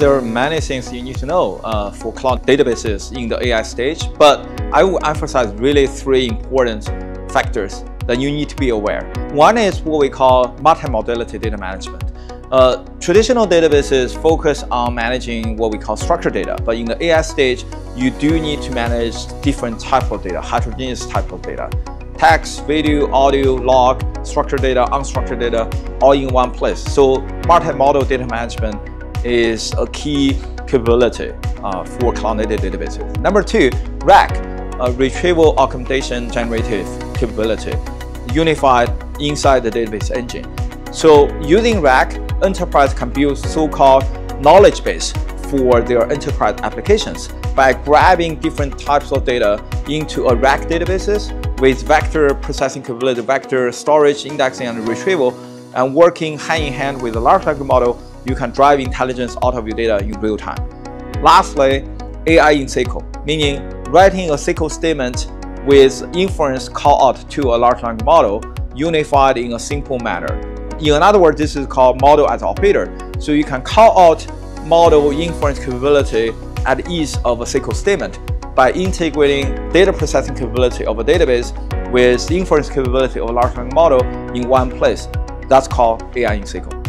there are many things you need to know uh, for cloud databases in the AI stage, but I will emphasize really three important factors that you need to be aware. One is what we call multimodality data management. Uh, traditional databases focus on managing what we call structured data, but in the AI stage, you do need to manage different type of data, heterogeneous type of data. Text, video, audio, log, structured data, unstructured data, all in one place. So multi-modal data management is a key capability uh, for cloud-native databases. Number two, RAG, uh, retrieval augmentation generative capability, unified inside the database engine. So using RAG, enterprise can build so-called knowledge base for their enterprise applications by grabbing different types of data into a RAG databases with vector processing capability, vector storage, indexing, and retrieval, and working hand in hand with a large language model you can drive intelligence out of your data in real time. Lastly, AI in SQL, meaning writing a SQL statement with inference call out to a large language model unified in a simple manner. In other words, this is called model as operator. So you can call out model inference capability at ease of a SQL statement by integrating data processing capability of a database with inference capability of a large language model in one place. That's called AI in SQL.